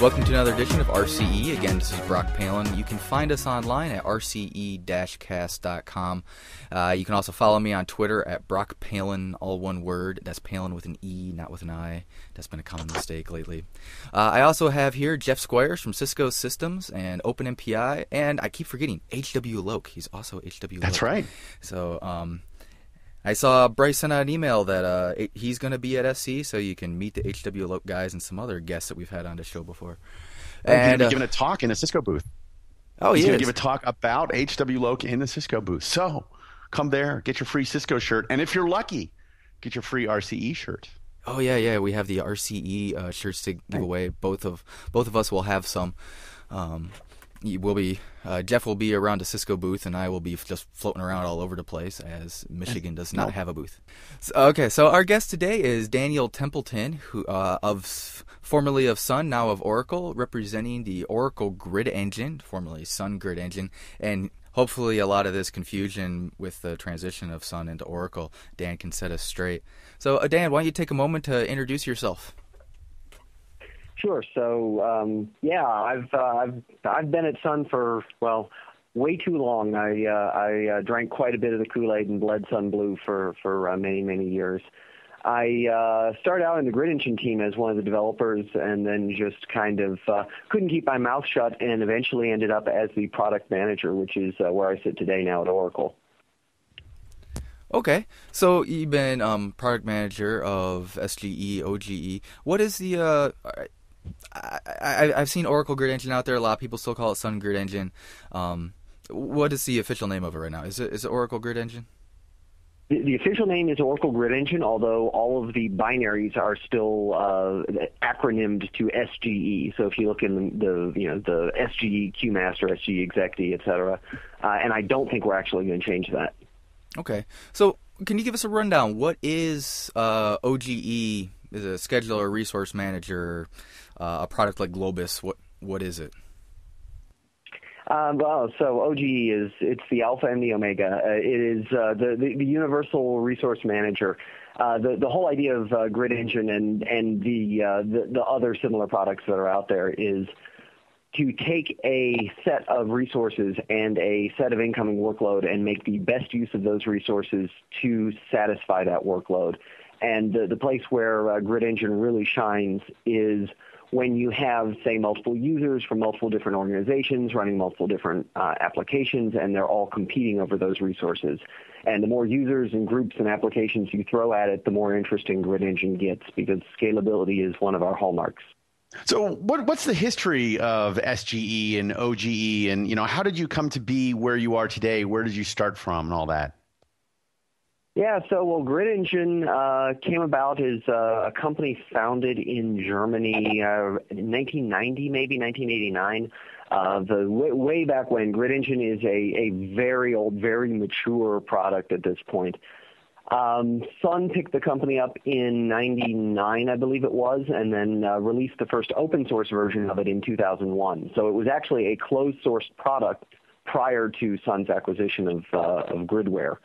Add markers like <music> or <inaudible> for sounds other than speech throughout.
Welcome to another edition of RCE. Again, this is Brock Palen. You can find us online at rce-cast.com. Uh, you can also follow me on Twitter at Brock Palen, all one word. That's Palen with an E, not with an I. That's been a common mistake lately. Uh, I also have here Jeff Squyres from Cisco Systems and OpenMPI, and I keep forgetting hwloc. He's also HW That's Loke. right. So, um, I saw Bryce send out an email that uh, he's going to be at SC, so you can meet the hwloc guys and some other guests that we've had on the show before. And, he's uh, giving a talk in the Cisco booth. oh, He's he going to give a talk about hwloc in the Cisco booth. So come there, get your free Cisco shirt, and if you're lucky, get your free RCE shirt. Oh yeah, yeah. We have the RCE uh, shirts to give away. Both of both of us will have some. Um, you will be uh, Jeff will be around a Cisco booth, and I will be just floating around all over the place as Michigan does not have a booth. So, okay, so our guest today is Daniel Templeton, who uh, of formerly of Sun, now of Oracle, representing the Oracle Grid Engine, formerly Sun Grid Engine, and hopefully a lot of this confusion with the transition of Sun into Oracle, Dan can set us straight. So, uh, Dan, why don't you take a moment to introduce yourself? Sure. So um, yeah, I've uh, I've I've been at Sun for well way too long. I uh, I uh, drank quite a bit of the Kool Aid and bled Sun Blue for for uh, many many years. I uh, started out in the Grid Engine team as one of the developers, and then just kind of uh, couldn't keep my mouth shut, and eventually ended up as the product manager, which is uh, where I sit today now at Oracle. Okay, so you've been um, product manager of SGE, OGE. What is the? Uh, I, I, I've seen Oracle Grid Engine out there. A lot of people still call it Sun Grid Engine. Um, what is the official name of it right now? Is it is it Oracle Grid Engine? The, the official name is Oracle Grid Engine, although all of the binaries are still uh, acronymed to SGE. So if you look in the, the you know the SGE QMaster, SGE execd, et cetera, uh, and I don't think we're actually going to change that. Okay, so can you give us a rundown? What is uh, OGE? Is a scheduler, resource manager, uh, a product like Globus? What what is it? Um, well, so OGE is it's the alpha and the omega. Uh, it is uh, the, the the universal resource manager. Uh, the the whole idea of uh, Grid Engine and and the, uh, the the other similar products that are out there is to take a set of resources and a set of incoming workload and make the best use of those resources to satisfy that workload. And the, the place where Grid Engine really shines is when you have, say, multiple users from multiple different organizations running multiple different uh, applications, and they're all competing over those resources. And the more users and groups and applications you throw at it, the more interesting Grid Engine gets because scalability is one of our hallmarks. So what what's the history of SGE and OGE, and you know how did you come to be where you are today? Where did you start from, and all that? Yeah, so well, Grid Engine uh, came about as uh, a company founded in Germany uh, in 1990, maybe 1989. Uh, the way, way back when Grid Engine is a, a very old, very mature product at this point. Um, Sun picked the company up in 99, I believe it was, and then uh, released the first open source version of it in 2001. So it was actually a closed source product prior to Sun's acquisition of, uh, of Gridware.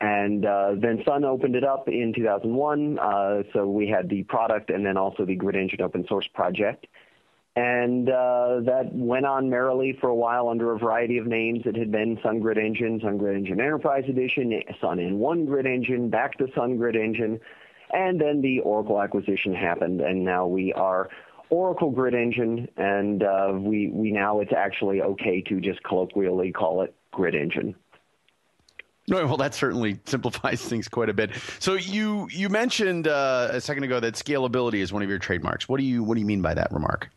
And uh, then Sun opened it up in 2001. Uh, so we had the product and then also the Grid Engine open source project. And uh, that went on merrily for a while under a variety of names. It had been Sun Grid Engine, Sun Grid Engine Enterprise Edition, Sun N1 Grid Engine, back to Sun Grid Engine. And then the Oracle acquisition happened, and now we are Oracle Grid Engine, and uh, we, we now it's actually okay to just colloquially call it Grid Engine. <laughs> No, well, that certainly simplifies things quite a bit. So you you mentioned uh, a second ago that scalability is one of your trademarks. What do you what do you mean by that remark?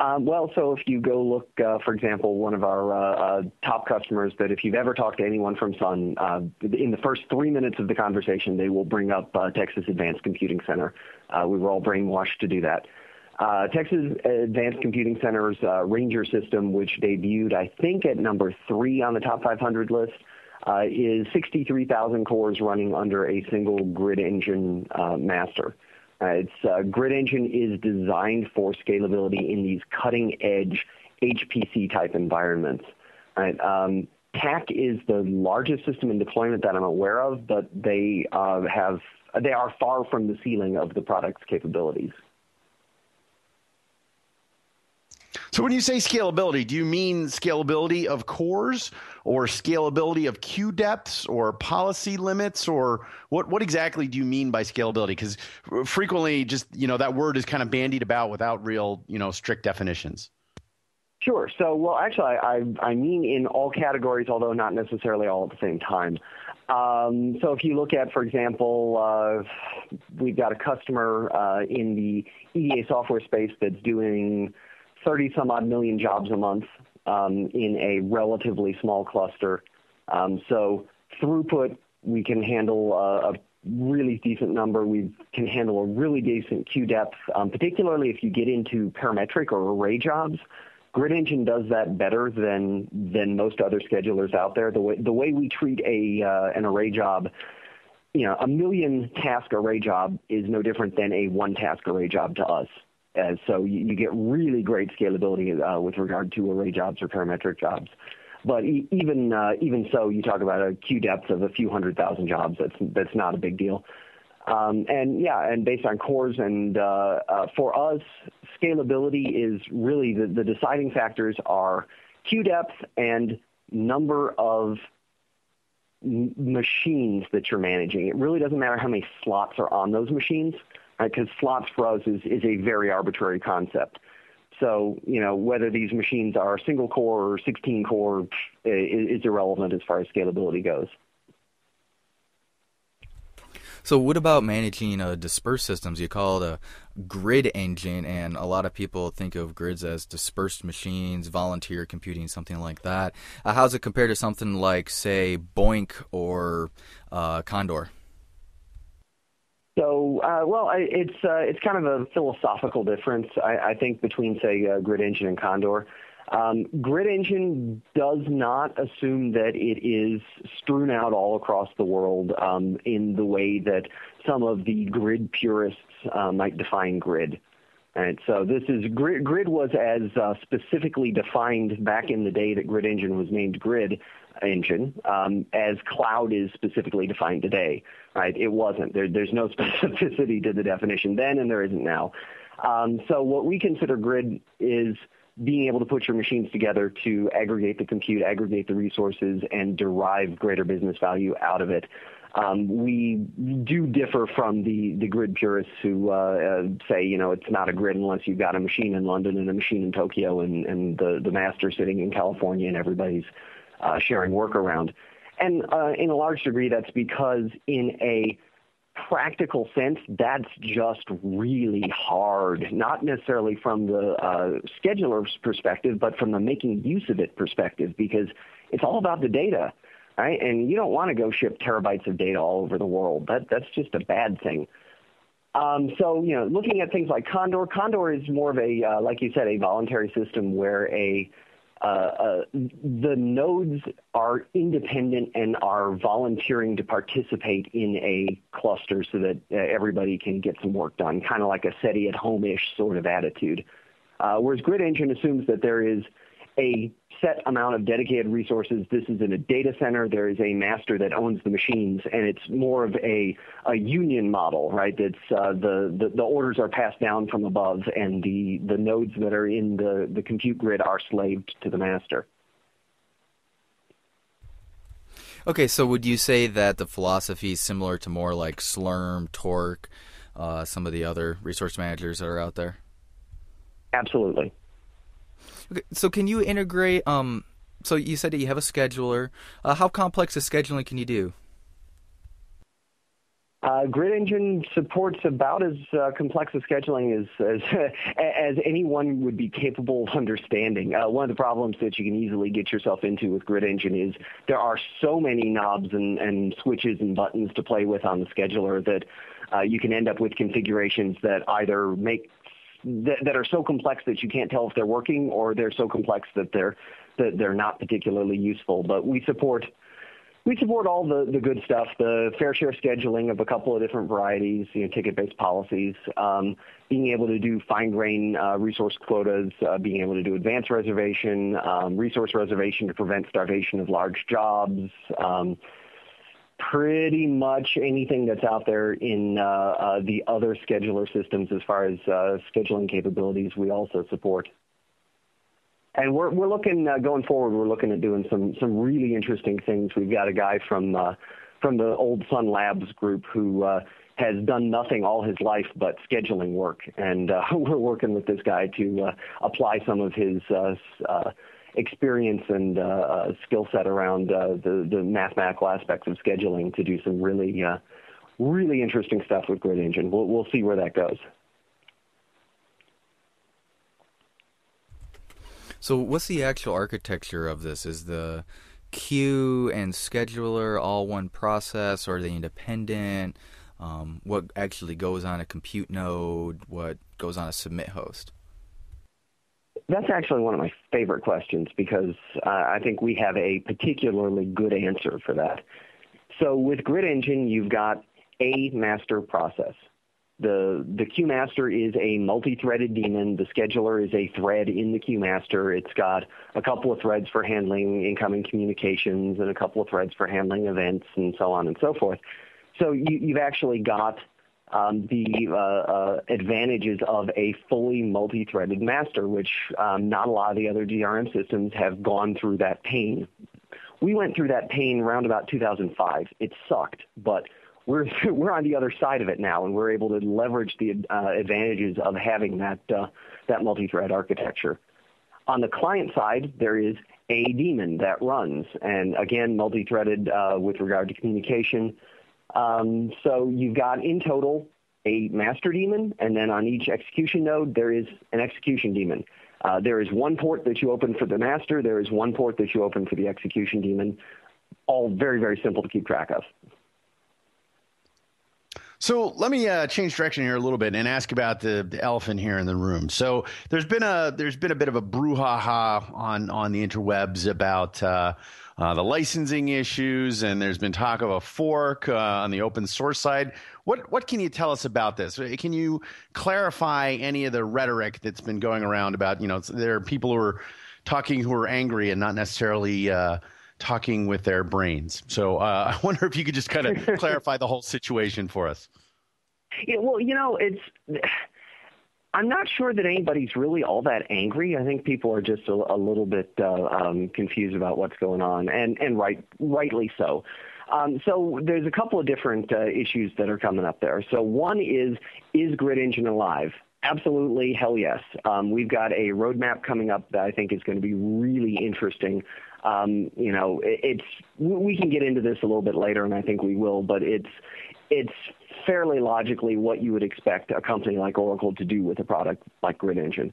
Um, well, so if you go look, uh, for example, one of our uh, uh, top customers, that if you've ever talked to anyone from Sun, uh, in the first three minutes of the conversation, they will bring up uh, Texas Advanced Computing Center. We were all brainwashed to do that. Texas Advanced Computing Center's Ranger system, which debuted, I think, at number three on the top 500 list, is 63,000 cores running under a single grid engine uh, master. Uh, its uh, grid engine is designed for scalability in these cutting edge HPC type environments. Right? Um, TACC is the largest system in deployment that I'm aware of, but they uh, have they are far from the ceiling of the product's capabilities. So when you say scalability, do you mean scalability of cores or scalability of queue depths or policy limits or what what exactly do you mean by scalability? Because frequently just, you know, that word is kind of bandied about without real, you know, strict definitions. Sure. So, well, actually, I, I mean in all categories, although not necessarily all at the same time. Um, so if you look at, for example, uh, we've got a customer uh, in the EDA software space that's doing 30 some odd million jobs a month um, in a relatively small cluster. Um, so throughput, we can handle a, a really decent number. We can handle a really decent queue depth, um, particularly if you get into parametric or array jobs. Grid Engine does that better than than most other schedulers out there. The way the way we treat a uh, an array job, you know, a million task array job is no different than a one task array job to us. And so you, you get really great scalability uh, with regard to array jobs or parametric jobs. But e- even uh, even so, you talk about a queue depth of a few hundred thousand jobs. That's that's not a big deal. Um, and yeah, and based on cores, and uh, uh, for us, scalability is really the, the deciding factors are queue depth and number of machines that you're managing. It really doesn't matter how many slots are on those machines because right? slots for us is, is a very arbitrary concept. So, you know, whether these machines are single core or 16 core is, is irrelevant as far as scalability goes. So, what about managing uh, dispersed systems? You call it a grid engine, and a lot of people think of grids as dispersed machines, volunteer computing, something like that. Uh, how's it compared to something like, say, BOINC or uh, Condor? So, uh, well, it's uh, it's kind of a philosophical difference, I, I think, between say uh, Grid Engine and Condor. Um, Grid Engine does not assume that it is strewn out all across the world um, in the way that some of the grid purists uh, might define grid. Right, so this is grid. Grid was as uh, specifically defined back in the day that Grid Engine was named Grid Engine, um, as cloud is specifically defined today. Right, it wasn't. There, there's no <laughs> specificity to the definition then, and there isn't now. Um, so what we consider grid is being able to put your machines together to aggregate the compute, aggregate the resources, and derive greater business value out of it. Um, we do differ from the, the grid purists who uh, uh, say, you know, it's not a grid unless you've got a machine in London and a machine in Tokyo and, and the, the master sitting in California and everybody's uh, sharing work around. And uh, in a large degree, that's because in a practical sense, that's just really hard. Not necessarily from the uh, scheduler's perspective, but from the making use of it perspective, because it's all about the data, right? And you don't want to go ship terabytes of data all over the world. That that's just a bad thing. Um, so you know, looking at things like Condor, Condor is more of a, uh, like you said, a voluntary system where a uh, uh, the nodes are independent and are volunteering to participate in a cluster so that uh, everybody can get some work done, kind of like a SETI at home-ish sort of attitude. Uh, whereas Grid Engine assumes that there is a set amount of dedicated resources. This is in a data center. There is a master that owns the machines, and it's more of a, a union model, right? It's uh, the, the, the orders are passed down from above, and the the nodes that are in the the compute grid are slaved to the master. Okay, so would you say that the philosophy is similar to more like Slurm, Torque, uh, some of the other resource managers that are out there? Absolutely. Okay, so can you integrate? Um, so you said that you have a scheduler. Uh, how complex a scheduling can you do? Uh, Grid Engine supports about as uh, complex a scheduling as, as, <laughs> as anyone would be capable of understanding. Uh, one of the problems that you can easily get yourself into with Grid Engine is there are so many knobs and, and switches and buttons to play with on the scheduler that uh, you can end up with configurations that either make that, that are so complex that you can't tell if they're working, or they're so complex that they're that they're not particularly useful. But we support we support all the, the good stuff, the fair share scheduling of a couple of different varieties, you know, ticket-based policies, um, being able to do fine-grain uh, resource quotas, uh, being able to do advance reservation, um, resource reservation to prevent starvation of large jobs, um, pretty much anything that's out there in uh, uh, the other scheduler systems as far as uh, scheduling capabilities we also support. and we're we're looking uh, going forward. We're looking at doing some some really interesting things. We've got a guy from uh, from the old Sun Labs group who uh, has done nothing all his life but scheduling work, and <laughs> we're working with this guy to apply some of his experience and uh, uh, skill set around uh, the the mathematical aspects of scheduling to do some really uh, really interesting stuff with Grid Engine. We'll we'll see where that goes. So, what's the actual architecture of this? Is the queue and scheduler all one process, or are they independent? Um, what actually goes on a compute node? What goes on a submit host? That's actually one of my favorite questions because uh, I think we have a particularly good answer for that. So with Grid Engine, you've got a master process. The the queue master is a multi-threaded daemon. The scheduler is a thread in the queue master. It's got a couple of threads for handling incoming communications and a couple of threads for handling events and so on and so forth. So you, you've actually got um, the uh, uh, advantages of a fully multi-threaded master, which um, not a lot of the other DRM systems have gone through that pain. We went through that pain around about 2005. It sucked, but we're <laughs> we're on the other side of it now, and we're able to leverage the uh, advantages of having that uh, that multi-thread architecture. On the client side, there is a daemon that runs, and again, multi-threaded uh, with regard to communication. Um, so you've got in total a master daemon, and then on each execution node there is an execution daemon. Uh, there is one port that you open for the master. There is one port that you open for the execution daemon. All very very simple to keep track of. So let me uh, change direction here a little bit and ask about the, the, elephant here in the room. So there's been a there's been a bit of a brouhaha on on the interwebs about uh, uh, the licensing issues, and there's been talk of a fork uh, on the open source side. What what can you tell us about this? Can you clarify any of the rhetoric that's been going around about you know there are people who are talking who are angry and not necessarily uh, talking with their brains. So uh, <laughs> I wonder if you could just kind of <laughs> clarify the whole situation for us. Yeah, well, you know, it's. I'm not sure that anybody's really all that angry. I think people are just a, a little bit uh, um, confused about what's going on, and and right, rightly so. Um, so there's a couple of different uh, issues that are coming up there. So one is is Grid Engine alive? Absolutely, hell yes. Um, we've got a roadmap coming up that I think is going to be really interesting um, you know, it, it's we can get into this a little bit later, and I think we will. But it's it's fairly logically what you would expect a company like Oracle to do with a product like Grid Engine.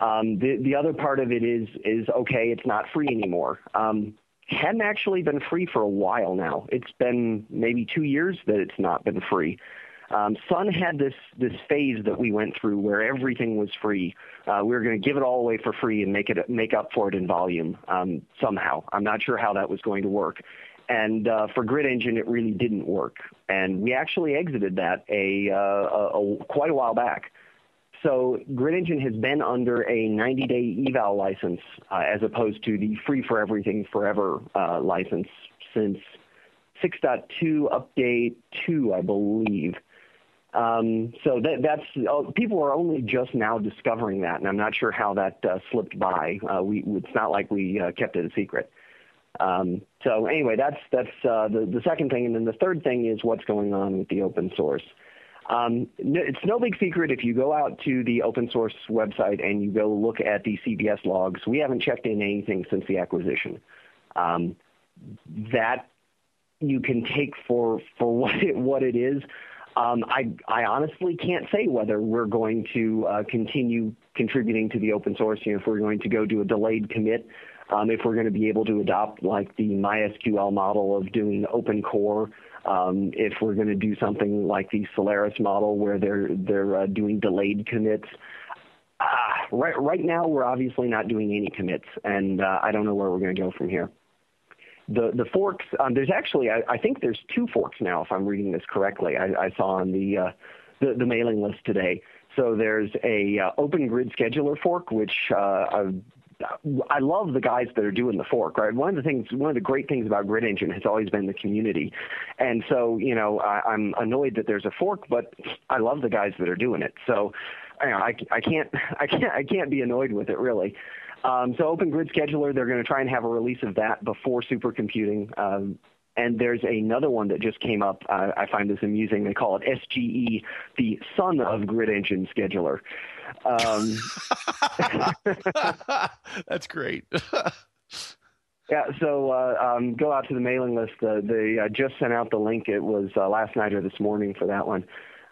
Um, the the other part of it is is okay, it's not free anymore. Um, hadn't actually been free for a while now. It's been maybe two years that it's not been free. Um, Sun had this this phase that we went through where everything was free. Uh, we were going to give it all away for free and make it make up for it in volume um, somehow. I'm not sure how that was going to work. And uh, for Grid Engine, it really didn't work. And we actually exited that a, uh, a, a quite a while back. So Grid Engine has been under a 90-day eval license uh, as opposed to the free for everything forever uh, license since 6.2 update 2, I believe. Um, so that, that's uh, people are only just now discovering that, and I'm not sure how that uh, slipped by. Uh, we it's not like we kept it a secret. Um, so anyway, that's that's uh, the the second thing, and then the third thing is what's going on with the open source. Um, it's no big secret if you go out to the open source website and you go look at the CVS logs. We haven't checked in anything since the acquisition. Um, that you can take for for <laughs> what it, what it is. Um, I, I honestly can't say whether we're going to uh, continue contributing to the open source. You know, if we're going to go do a delayed commit, um, if we're going to be able to adopt like the MySQL model of doing open core, um, if we're going to do something like the Solaris model where they're they're uh, doing delayed commits. Uh, right right now, we're obviously not doing any commits, and uh, I don't know where we're going to go from here the the forks. Um, there's actually, I, I, think there's two forks now, if I'm reading this correctly. I, I saw on the, uh, the, the mailing list today. So there's a uh, Open Grid Scheduler fork, which uh, I love the guys that are doing the fork. Right, one of the things, one of the great things about Grid Engine has always been the community, and so you know I, I'm annoyed that there's a fork, but I love the guys that are doing it. So you know, I, I can't <laughs> I can't I can't be annoyed with it really. Um, so Open Grid Scheduler, they're going to try and have a release of that before supercomputing. Um, and there's another one that just came up. Uh, I find this amusing. They call it SGE, the son of Grid Engine Scheduler. Um, <laughs> That's great. <laughs> yeah, so uh, um, go out to the mailing list. Uh, they uh, just sent out the link. It was uh, last night or this morning for that one.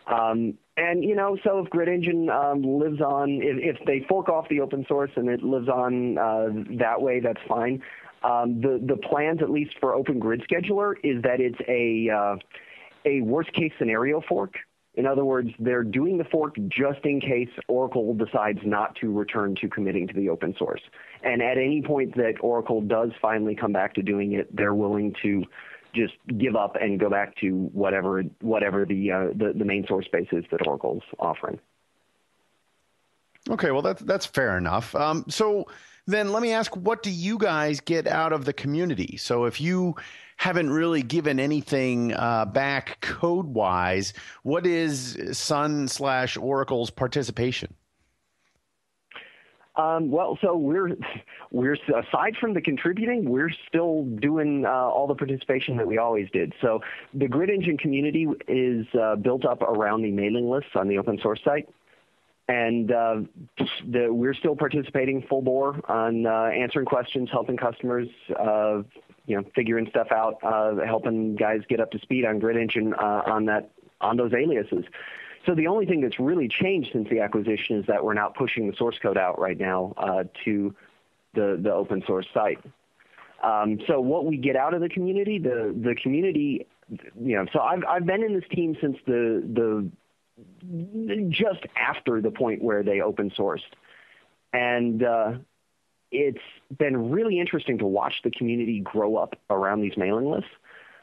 Um, and you know, so if Grid Engine um, lives on, if, if, they fork off the open source and it lives on uh, that way, that's fine. Um, the the plans, at least for Open Grid Scheduler, is that it's a uh, a worst case scenario fork. In other words, they're doing the fork just in case Oracle decides not to return to committing to the open source. And at any point that Oracle does finally come back to doing it, they're willing to just give up and go back to whatever whatever the uh, the, the main source base is that Oracle's offering. Okay, well that's that's fair enough. Um, so then let me ask, what do you guys get out of the community? So if you haven't really given anything uh, back code wise, what is Sun slash Oracle's participation? Um, well, so we're we're aside from the contributing, we're still doing uh, all the participation that we always did. So the Grid Engine community is uh, built up around the mailing lists on the open source site, and uh, the, we're still participating full bore on uh, answering questions, helping customers, uh, you know, figuring stuff out, uh, helping guys get up to speed on Grid Engine on that on those aliases. So the only thing that's really changed since the acquisition is that we're now pushing the source code out right now uh, to the, the open source site. Um, so what we get out of the community, the the community, you know, so I've I've been in this team since the the just after the point where they open sourced, and uh, it's been really interesting to watch the community grow up around these mailing lists.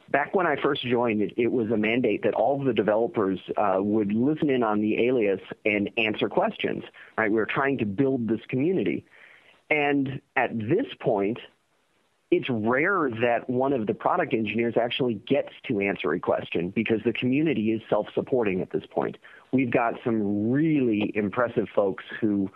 Back when I first joined, it, it was a mandate that all of the developers uh, would listen in on the alias and answer questions. Right, we were trying to build this community, and at this point, it's rare that one of the product engineers actually gets to answer a question because the community is self-supporting at this point. We've got some really impressive folks who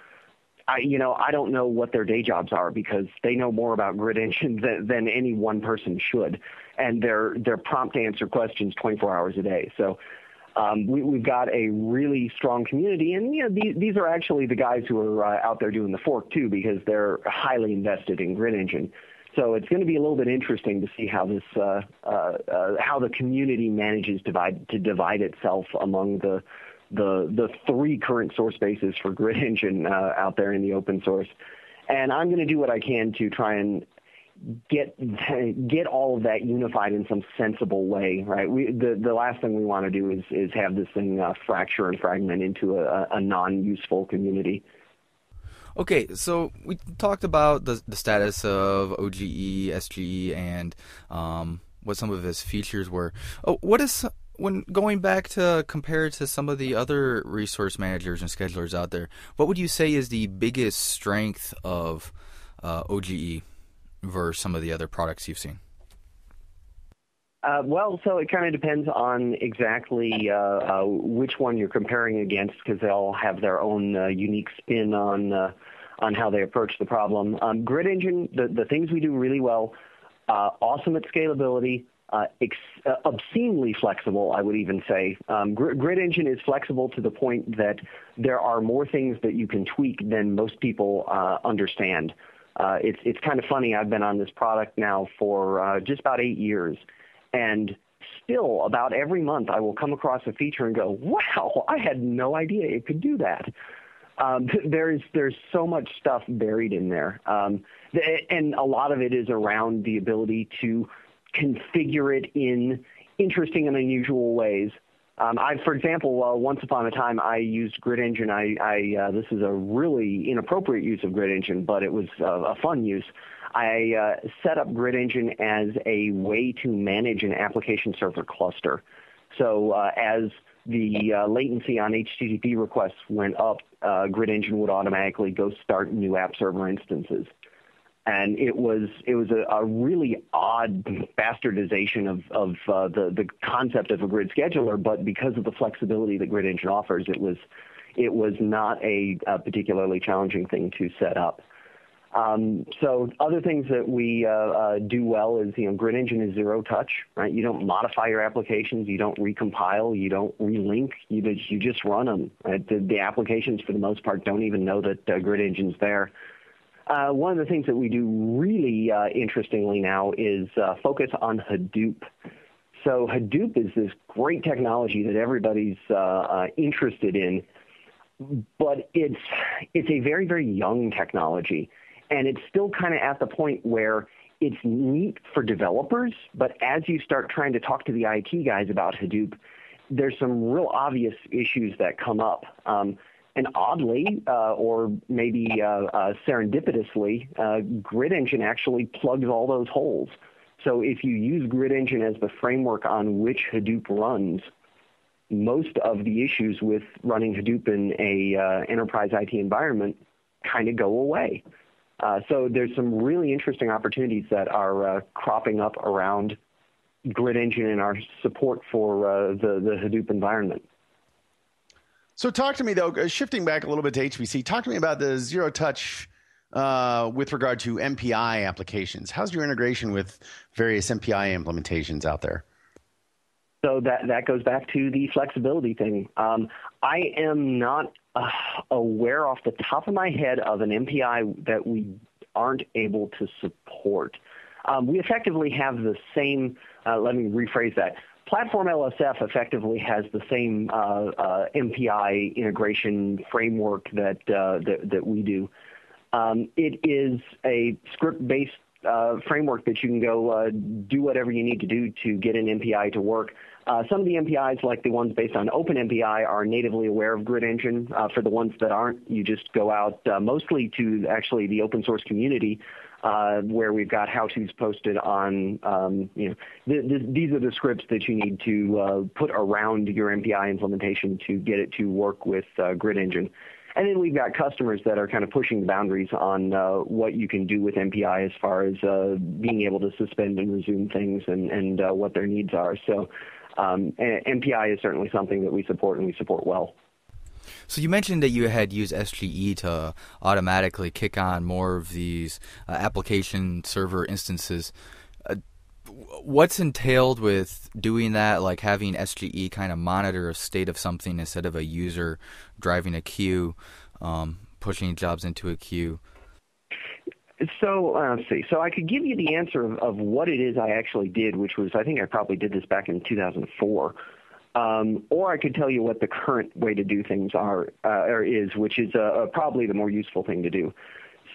I, you know, I don't know what their day jobs are because they know more about Grid Engine <laughs> than, than any one person should, and they're they're prompt to answer questions 24 hours a day. So um, we, have got a really strong community, and you know, these, these are actually the guys who are uh, out there doing the fork too because they're highly invested in Grid Engine. So it's going to be a little bit interesting to see how this uh, uh, uh how the community manages divide to divide itself among the the the three current source bases for Grid <laughs> Engine uh, out there in the open source. And I'm going to do what I can to try and get <laughs> get all of that unified in some sensible way, right? We, the the last thing we want to do is is have this thing uh, fracture and fragment into a, a non-useful community. Okay, so we talked about the the status of OGE, SGE, and um, what some of its features were. Oh, what is when going back to compare to some of the other resource managers and schedulers out there, what would you say is the biggest strength of uh, OGE versus some of the other products you've seen? Uh, well, so it kind of depends on exactly uh, uh, which one you're comparing against, because they all have their own uh, unique spin on uh, on how they approach the problem. Um, Grid Engine, the, the things we do really well, uh, awesome at scalability, uh, ex- uh, obscenely flexible, I would even say. Um, Gr- Grid Engine is flexible to the point that there are more things that you can tweak than most people uh, understand. Uh, it's it's kind of funny. I've been on this product now for uh, just about eight years, and still about every month I will come across a feature and go, "Wow, I had no idea it could do that." Um, <laughs> there's there's so much stuff buried in there, um, and a lot of it is around the ability to configure it in interesting and unusual ways. Um, I, for example, uh, once upon a time, I used Grid Engine. I, I uh, this is a really inappropriate use of Grid Engine, but it was uh, a fun use. I uh, set up Grid Engine as a way to manage an application server cluster. So uh, as the uh, latency on HTTP requests went up, Grid Engine would automatically go start new app server instances and it was it was a, a really odd bastardization of of uh, the the concept of a grid scheduler. But because of the flexibility that Grid Engine offers, it was it was not a, a particularly challenging thing to set up. Um, so other things that we uh, uh, do well is, you know, Grid Engine is zero touch, right? You don't modify your applications, you don't recompile, you don't relink, you just, you just run them. Right? The, the, applications, for the most part, don't even know that uh, Grid Engine's there. Uh, one of the things that we do really uh, interestingly now is uh, focus on Hadoop. So Hadoop is this great technology that everybody's interested in, but it's it's a very very young technology and it's still kind of at the point where it's neat for developers, but as you start trying to talk to the IT guys about Hadoop, there's some real obvious issues that come up. Um, and oddly, uh, or maybe uh, uh, serendipitously, uh, Grid Engine actually plugs all those holes. So if you use Grid Engine as the framework on which Hadoop runs, most of the issues with running Hadoop in a uh, enterprise IT environment kind of go away. Uh, so there's some really interesting opportunities that are cropping up around Grid Engine and our support for the, the Hadoop environment. So talk to me though, uh, shifting back a little bit to HPC, talk to me about the zero touch uh, with regard to MPI applications. How's your integration with various MPI implementations out there? So that that goes back to the flexibility thing. Um, I am not uh, aware off the top of my head of an MPI that we aren't able to support. Um, we effectively have the same. Uh, let me rephrase that. Platform LSF effectively has the same uh, uh MPI integration framework that, uh, that, that we do. Um, it is a script-based uh, framework that you can go uh, do whatever you need to do to get an MPI to work. Uh, some of the MPIs, like the ones based on OpenMPI, are natively aware of Grid Engine. For the ones that aren't, you just go out mostly to actually the open source community, uh, where we've got how-tos posted on. Um, you know, th- th- these are the scripts that you need to uh, put around your MPI implementation to get it to work with uh, Grid Engine. And then we've got customers that are kind of pushing the boundaries on uh, what you can do with MPI as far as uh, being able to suspend and resume things and, and uh, what their needs are. So um, MPI is certainly something that we support and we support well. So you mentioned that you had used SGE to automatically kick on more of these uh, application server instances. Uh, what's entailed with doing that, like having SGE kind of monitor a state of something instead of a user driving a queue, um, pushing jobs into a queue? So uh, let's see. So I could give you the answer of, of, what it is I actually did, which was I think I probably did this back in 2004. Um, or I could tell you what the current way to do things are uh, or is, which is uh, uh probably the more useful thing to do.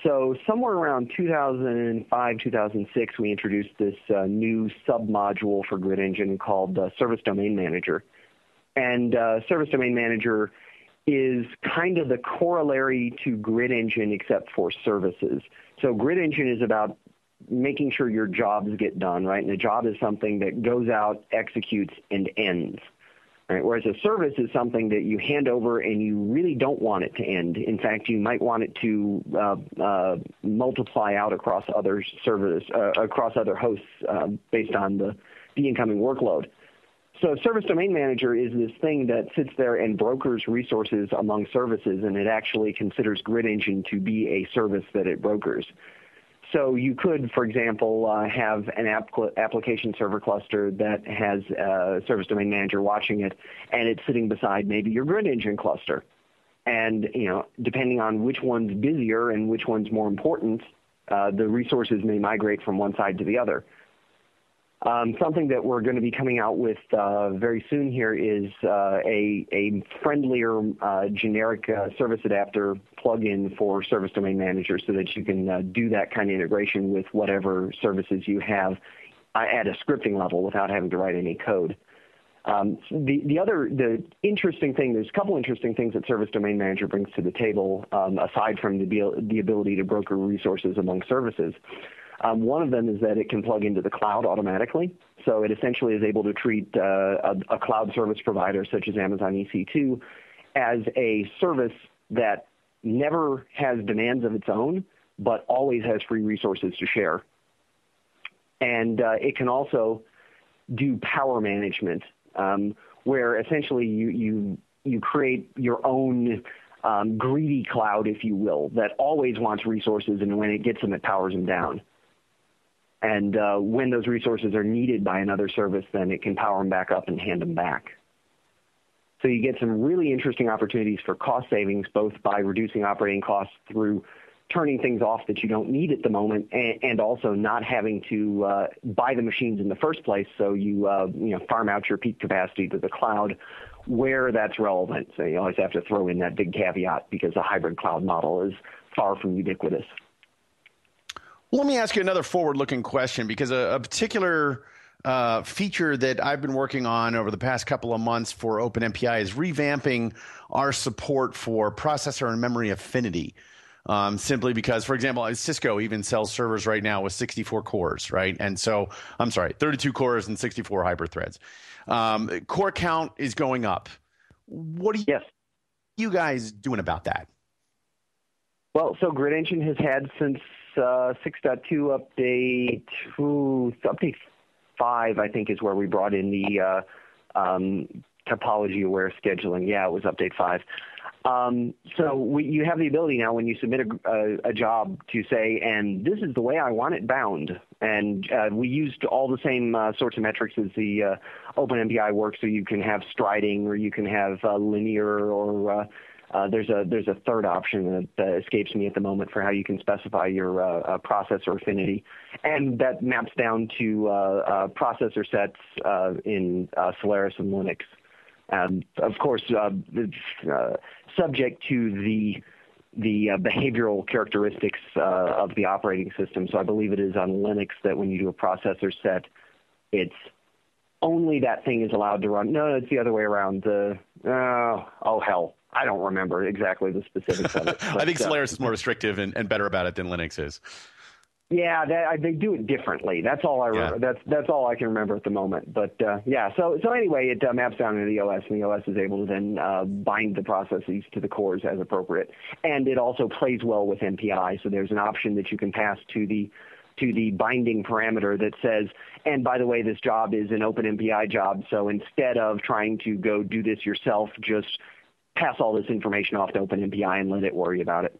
So somewhere around 2005, 2006, we introduced this uh, new submodule for Grid Engine called uh, Service Domain Manager. And Service Domain Manager is kind of the corollary to Grid Engine except for services. So Grid Engine is about making sure your jobs get done, right? And a job is something that goes out, executes, and ends. Right? Whereas a service is something that you hand over and you really don't want it to end. In fact, you might want it to uh, uh, multiply out across other servers, uh, across other hosts uh, based on the, the incoming workload. So Service Domain Manager is this thing that sits there and brokers resources among services, and it actually considers Grid Engine to be a service that it brokers. So you could, for example, uh, have an app application server cluster that has a Service Domain Manager watching it, and it's sitting beside maybe your Grid Engine cluster. And you know, depending on which one's busier and which one's more important, uh, the resources may migrate from one side to the other. Um, something that we're going to be coming out with uh, very soon here is uh, a, a friendlier uh, generic uh, service adapter plugin for Service Domain Manager so that you can uh, do that kind of integration with whatever services you have uh, at a scripting level without having to write any code. Um, the, the other, the interesting thing, there's a couple interesting things that Service Domain Manager brings to the table, um, aside from the, the ability to broker resources among services. Um, one of them is that it can plug into the cloud automatically. So it essentially is able to treat uh, a, a, cloud service provider such as Amazon EC2 as a service that never has demands of its own, but always has free resources to share. And uh, it can also do power management, um, where essentially you, you, you create your own um, greedy cloud, if you will, that always wants resources, and when it gets them, it powers them down. And uh, when those resources are needed by another service, then it can power them back up and hand them back. So you get some really interesting opportunities for cost savings, both by reducing operating costs through turning things off that you don't need at the moment, and, and also not having to uh, buy the machines in the first place. So you uh, you know farm out your peak capacity to the cloud where that's relevant. So you always have to throw in that big caveat because a hybrid cloud model is far from ubiquitous. Let me ask you another forward-looking question because a, a particular uh, feature that I've been working on over the past couple of months for OpenMPI is revamping our support for processor and memory affinity. Um, simply because, for example, Cisco even sells servers right now with 64 cores, right? And so, I'm sorry, 32 cores and 64 hyperthreads. Um, core count is going up. What are you, yes. you guys doing about that? Well, so Grid Engine has had since uh, 6.2 update, ooh, update 5, I think, is where we brought in the uh, um, topology aware scheduling. Yeah, it was update 5. Um, so we, you have the ability now when you submit a, a, a, job to say, and this is the way I want it bound. And uh, we used all the same uh, sorts of metrics as the uh, OpenMPI works, so you can have striding or you can have uh, linear or uh, uh, there's a there's a third option that escapes me at the moment for how you can specify your processor affinity, and that maps down to processor sets in Solaris and Linux. Um, of course, uh, uh, subject to the the uh, behavioral characteristics uh, of the operating system. So I believe it is on Linux that when you do a processor set, it's only that thing is allowed to run. No, it's the other way around. The uh, oh hell, I don't remember exactly the specifics of it. But, <laughs> I think uh, Solaris is more restrictive and, and better about it than Linux is. Yeah, that, they do it differently. That's all I yeah. that's that's all I can remember at the moment. But uh, yeah, so so anyway, it uh, maps down into the OS, and the OS is able to then uh, bind the processes to the cores as appropriate, and it also plays well with MPI. So there's an option that you can pass to the to the binding parameter that says, and by the way, this job is an open MPI job. So instead of trying to go do this yourself, just pass all this information off to Open MPI and let it worry about it.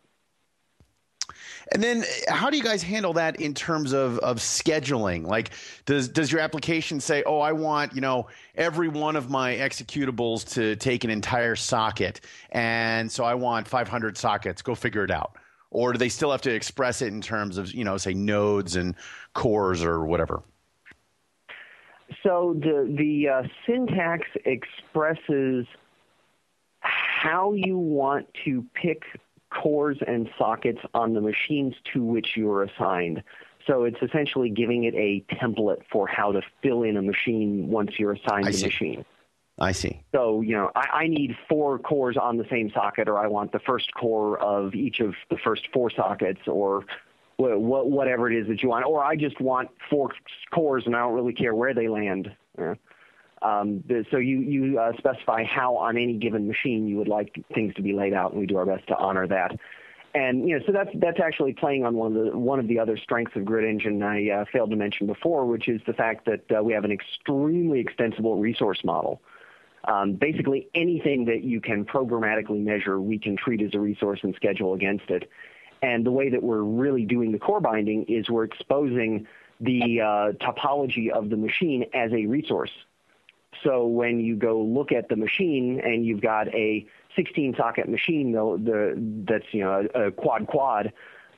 And then how do you guys handle that in terms of, of scheduling? Like does does your application say, "Oh, I want, you know, every one of my executables to take an entire socket and so I want 500 sockets. Go figure it out." Or do they still have to express it in terms of, you know, say nodes and cores or whatever? So the the uh, syntax expresses how you want to pick cores and sockets on the machines to which you're assigned. So it's essentially giving it a template for how to fill in a machine once you're assigned I the see. machine. I see. So, you know, I, I, need four cores on the same socket, or I want the first core of each of the first four sockets, or wh- wh- whatever it is that you want. Or I just want four cores and I don't really care where they land. Yeah. Um, so you, you uh, specify how on any given machine you would like things to be laid out, and we do our best to honor that. And you know, so that's that's actually playing on one of the one of the other strengths of Grid Engine I uh, failed to mention before, which is the fact that uh, we have an extremely extensible resource model. Um, basically, anything that you can programmatically measure, we can treat as a resource and schedule against it. And the way that we're really doing the core binding is we're exposing the uh, topology of the machine as a resource. So when you go look at the machine and you've got a 16 socket machine the, the, that's you know a, a quad quad,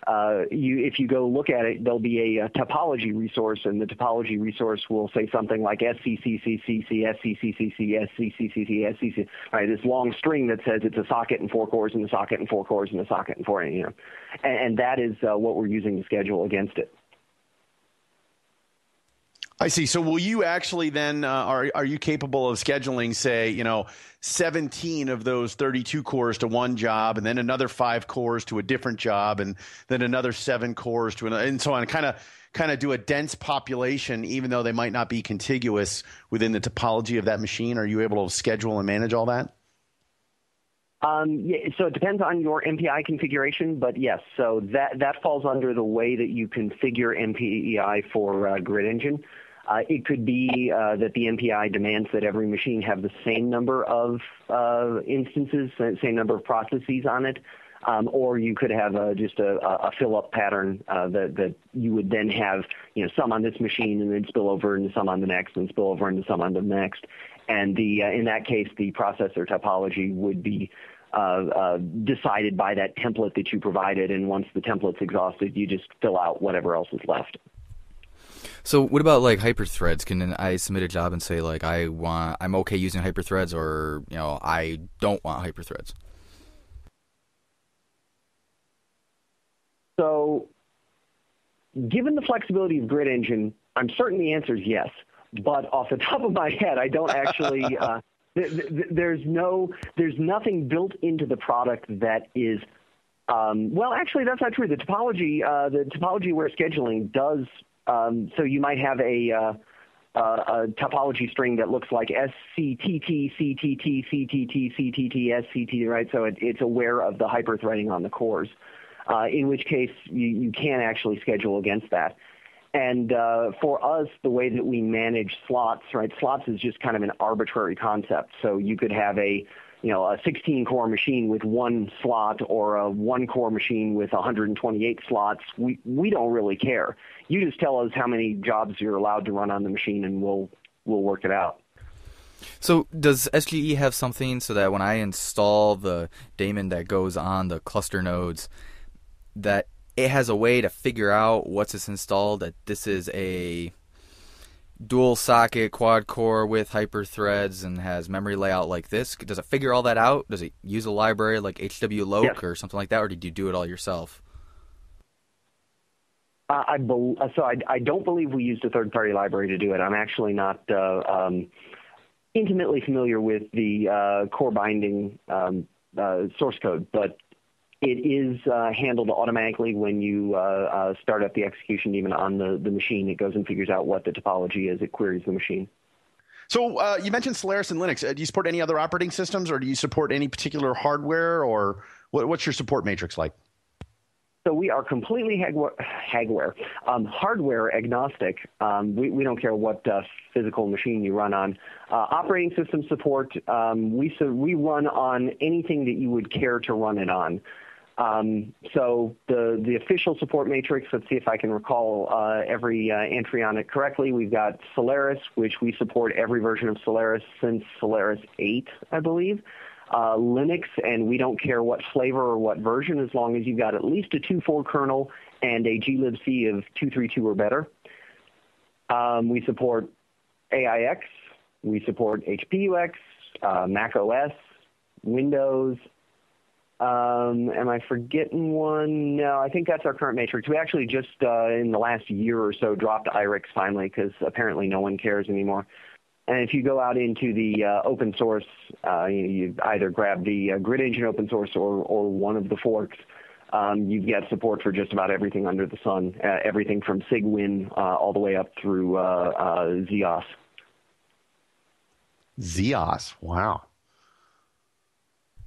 uh, you, if you go look at it, there'll be a, a, topology resource, and the topology resource will say something like SCCCCC, SCCCC, SCCCC, SCC, right, this long string that says it's a socket and four cores and a socket and four cores and a socket and four, you know, and, and that is uh, what we're using to schedule against it. I see. So will you actually then uh, are are you capable of scheduling say, you know, 17 of those 32 cores to one job and then another 5 cores to a different job and then another 7 cores to another and so on kind of kind of do a dense population even though they might not be contiguous within the topology of that machine? Are you able to schedule and manage all that? Um, yeah, so it depends on your MPI configuration, but yes, so that that falls under the way that you configure MPI for uh, Grid Engine. Uh, it could be uh, that the MPI demands that every machine have the same number of uh, instances, same number of processes on it. Um, or you could have a, just a, a fill-up pattern uh, that, that you would then have, you know, some on this machine and then spill over into some on the next and spill over into some on the next. And the uh, in that case, the processor topology would be uh, uh, decided by that template that you provided. And once the template's exhausted, you just fill out whatever else is left. So what about like hyperthreads? Can I submit a job and say like I want I'm okay using hyperthreads or you know I don't want hyperthreads? So given the flexibility of Grid Engine, I'm certain the answer is yes. But off the <laughs> top of my head, I don't actually. Uh, th- th- there's no, there's nothing built into the product that is. Um, well, actually, that's not true. The topology, uh, the topology aware scheduling does. Um, so you might have a, uh, a topology string that looks like SCTT, CTT, CTT, CTT, SCT, right? So it, it's aware of the hyperthreading on the cores. Uh, in which case you, you can actually schedule against that. And uh, for us, the way that we manage slots, right? Slots is just kind of an arbitrary concept. So you could have a, you know, a 16 core machine with one slot or a one core machine with 128 slots. We we don't really care. You just tell us how many jobs you're allowed to run on the machine, and we'll we'll work it out. So does SGE have something so that when I install the daemon that goes on the cluster nodes, that it has a way to figure out what's it's installed that this is a dual socket quad core with hyper threads and has memory layout like this. Does it figure all that out? Does it use a library like hwloc yes. or something like that, or did you do it all yourself? Uh, I be- so I, I, don't believe we used a third-party library to do it. I'm actually not uh, um, intimately familiar with the uh, core binding um, uh, source code, but it is uh, handled automatically when you uh, uh, start up the execution even on the, the machine. It goes and figures out what the topology is. It queries the machine. So uh, you mentioned Solaris and Linux. Uh, do you support any other operating systems, or do you support any particular hardware, or what, what's your support matrix like? So we are completely hardware, um, hardware agnostic. Um, we, we, don't care what uh, physical machine you run on. Uh, operating system support, um, we, so we run on anything that you would care to run it on. Um, so the the official support matrix. Let's see if I can recall uh, every uh, entry on it correctly. We've got Solaris, which we support every version of Solaris since Solaris 8, I believe. Uh, Linux, and we don't care what flavor or what version, as long as you've got at least a 2.4 kernel and a glibc of 2.3.2 or better. Um, we support AIX. We support HPUX, uh, Mac OS, Windows, um, am I forgetting one? No, I think that's our current matrix. We actually just uh, in the last year or so dropped IRIX finally because apparently no one cares anymore. And if you go out into the uh, open source, uh, you, you, either grab the uh, Grid Engine open source or, or one of the forks. Um, you've got support for just about everything under the sun, uh, everything from Cygwin uh, all the way up through uh, z/OS. z/OS, wow.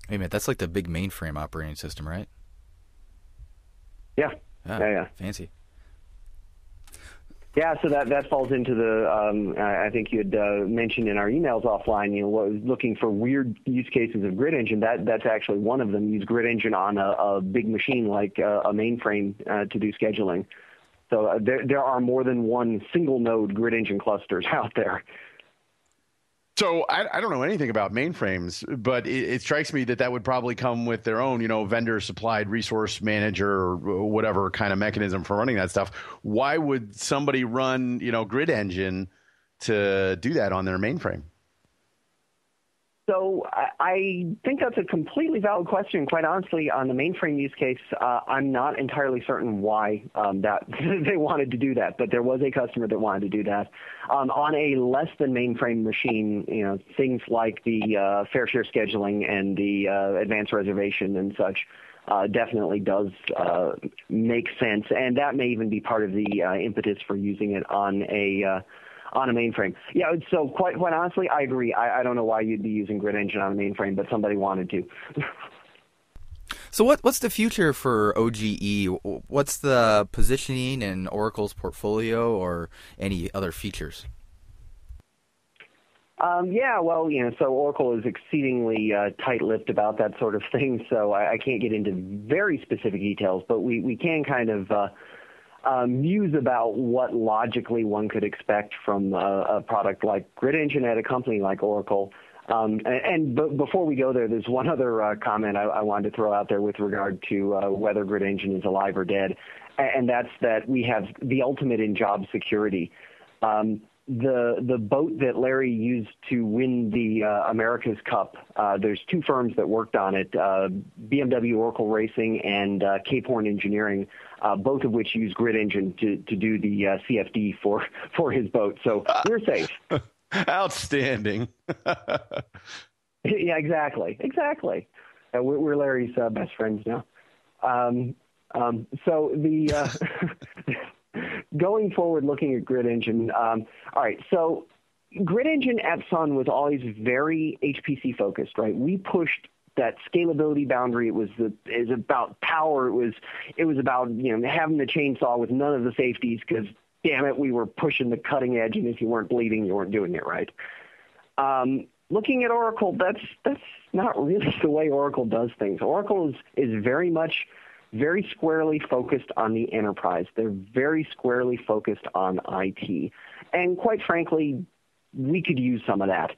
Hey man, that's like the big mainframe operating system, right? Yeah. Ah, yeah, yeah. Fancy. Yeah, so that that falls into the. Um, I think you had uh, mentioned in our emails offline. You know, was looking for weird use cases of Grid Engine. That that's actually one of them. Use Grid Engine on a, a big machine like uh, a mainframe uh, to do scheduling. So uh, there there are more than one single node Grid Engine clusters <laughs> out there. So I, I, don't know anything about mainframes, but it, it, strikes me that that would probably come with their own, you know, vendor supplied resource manager or whatever kind of mechanism for running that stuff. Why would somebody run, you know, Grid Engine to do that on their mainframe? So I think that's a completely valid question. Quite honestly, on the mainframe use case, uh, I'm not entirely certain why um, that <laughs> they wanted to do that, but there was a customer that wanted to do that. Um, on a less than mainframe machine, you know, things like the uh, fair share scheduling and the uh, advanced reservation and such uh, definitely does uh, make sense, and that may even be part of the uh, impetus for using it on a uh, on a mainframe. Yeah, so quite quite honestly, I agree. I, I don't know why you'd be using Grid Engine on a mainframe, but somebody wanted to. <laughs> So what what's the future for OGE? What's the positioning in Oracle's portfolio, or any other features? Um, yeah, well, you know, so Oracle is exceedingly uh, tight-lipped about that sort of thing, so I, I, can't get into very specific details, but we, we can kind of uh, uh, muse about what logically one could expect from a, a product like Grid Engine at a company like Oracle. Um, and, and before we go there, there's one other uh, comment I, I, wanted to throw out there with regard to uh, whether Grid Engine is alive or dead, and that's that we have the ultimate in job security. Um, the the boat that Larry used to win the uh, America's Cup. Uh, there's two firms that worked on it: uh, BMW Oracle Racing and uh, Cape Horn Engineering, uh, both of which use Grid Engine to to do the uh, CFD for <laughs> for his boat. So we're safe. <laughs> Outstanding. <laughs> yeah, exactly, exactly. We're, we're, Larry's best friends now. Um, um, so the going forward, looking at Grid Engine, um, all right, so Grid Engine at Sun was always very HPC focused, right? We pushed that scalability boundary. It was the is about power. It was it was about you know having the chainsaw with none of the safeties because damn it, we were pushing the cutting edge, and if you weren't bleeding, you weren't doing it right. Um, looking at Oracle, that's that's not really <laughs> the way Oracle does things. Oracle is is very much very squarely focused on the enterprise. They're very squarely focused on IT. And quite frankly, we could use some of that.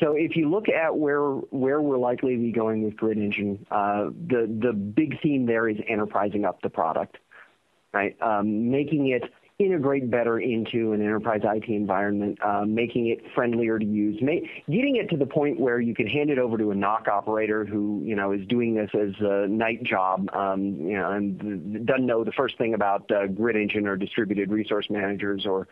So if you look at where where we're likely to be going with Grid Engine, uh, the the big theme there is enterprising up the product, right? Um, making it integrate better into an enterprise IT environment, uh, making it friendlier to use, getting it to the point where you can hand it over to a NOC operator who you know is doing this as a night job, um, you know, and doesn't know the first thing about uh, Grid Engine or distributed resource managers or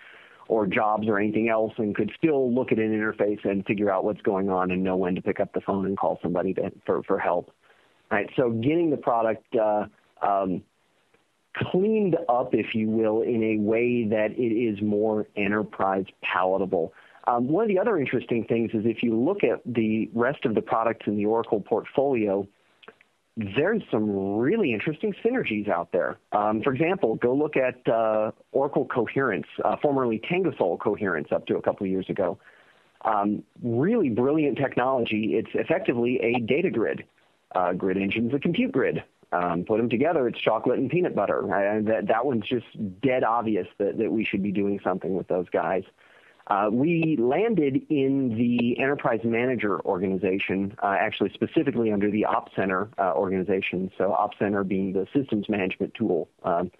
or jobs or anything else, and could still look at an interface and figure out what's going on and know when to pick up the phone and call somebody to, for for help. Right. So getting the product. Uh, um, cleaned up, if you will, in a way that it is more enterprise palatable. Um, one of the other interesting things is if you look at the rest of the products in the Oracle portfolio, there's some really interesting synergies out there. Um, for example, go look at uh, Oracle Coherence, uh, formerly Tangosol Coherence, up to a couple of years ago. Um, really brilliant technology. It's effectively a data grid. Uh, grid engine's a compute grid. Um, put them together, it's chocolate and peanut butter. Uh, that that one's just dead obvious that that we should be doing something with those guys. Uh, we landed in the enterprise manager organization, uh, actually specifically under the Ops Center uh, organization. So Ops Center being the systems management tool um,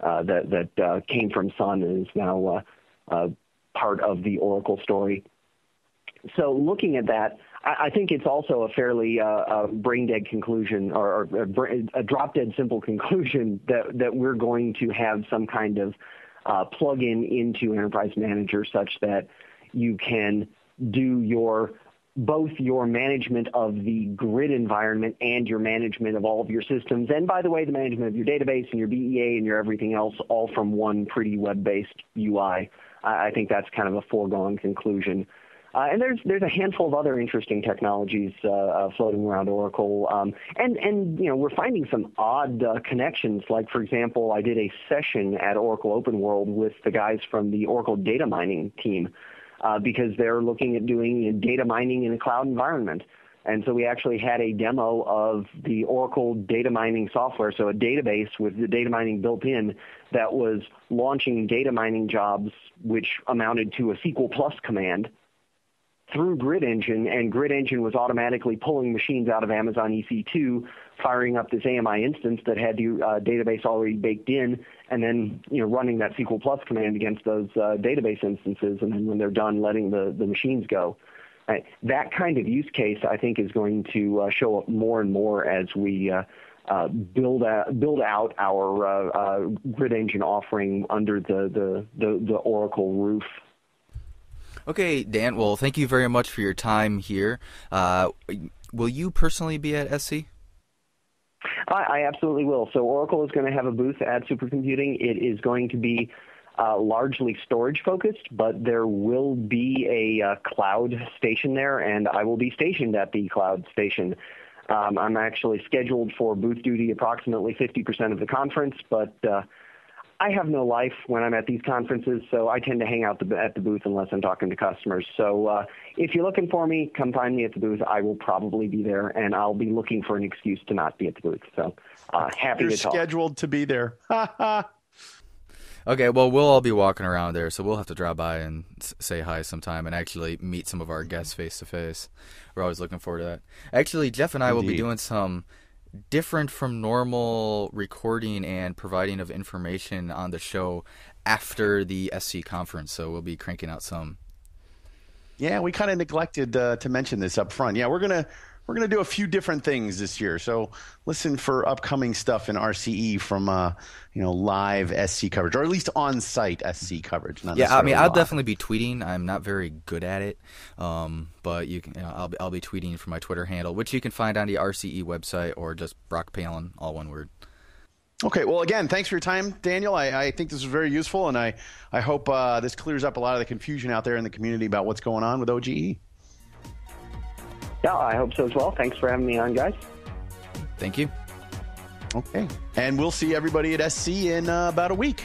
uh, that that uh, came from Sun and is now part of the Oracle story. So looking at that, I, think it's also a fairly uh, uh, brain dead conclusion or, or a, a drop dead simple conclusion <laughs> that, that we're going to have some kind of uh, plug-in into Enterprise Manager such that you can do your both your management of the grid environment and your management of all of your systems, and by the way, the management of your database and your BEA and your everything else, all from one pretty web-based UI. I think that's kind of a foregone conclusion. Uh, and there's there's a handful of other interesting technologies uh, uh, floating around Oracle, um, and and you know we're finding some odd uh, connections. Like for example, I did a session at Oracle Open World with the guys from the Oracle data mining team uh, because they're looking at doing data mining in a cloud environment. And so we actually had a demo of the Oracle data mining software, so a database with the data mining built in that was launching data mining jobs, which amounted to a SQL plus command through Grid Engine, and Grid Engine was automatically pulling machines out of Amazon EC2, firing up this AMI instance that had the uh, database already baked in, and then you know running that SQL Plus command against those uh, database instances, and then when they're done, letting the, the machines go. Right. That kind of use case, I think, is going to uh, show up more and more as we uh, uh, build out, build out our uh, uh, grid engine offering under the, the, the, the Oracle roof. Okay, Dan. Well, thank you very much for your time here. Uh, will you personally be at SC? I, I, absolutely will. So Oracle is going to have a booth at Supercomputing. It is going to be uh, largely storage focused, but there will be a uh, cloud station there, and I will be stationed at the cloud station. Um, I'm actually scheduled for booth duty approximately 50% of the conference, but uh, I have no life when I'm at these conferences, so I tend to hang out the, at the booth unless I'm talking to customers. So uh, if you're looking for me, come find me at the booth. I will probably be there, and I'll be looking for an excuse to not be at the booth. So uh, happy You're to talk. scheduled to be there. <laughs> Okay, well, we'll all be walking around there, so we'll have to drop by and say hi sometime and actually meet some of our guests face to face. We're always looking forward to that. Actually, Jeff and I will be doing some different from normal recording and providing of information on the show after the SC conference, so we'll be cranking out some. Yeah, we kind of neglected uh, to mention this up front. Yeah, we're gonna we're gonna do a few different things this year. So listen for upcoming stuff in RCE from uh, you know live SC coverage, or at least on site SC coverage. Not Yeah, I mean, I'll live. definitely be tweeting. I'm not very good at it, um, but you can. You know, I'll be, I'll be tweeting from my Twitter handle, which you can find on the RCE website or just Brock Palen, all one word. Okay, well, again, thanks for your time, Daniel. I, I think this was very useful, and I I hope uh, this clears up a lot of the confusion out there in the community about what's going on with. OGE. Yeah, I hope so as well. Thanks for having me on, guys. Thank you. Okay, and we'll see everybody at SC in uh, about a week.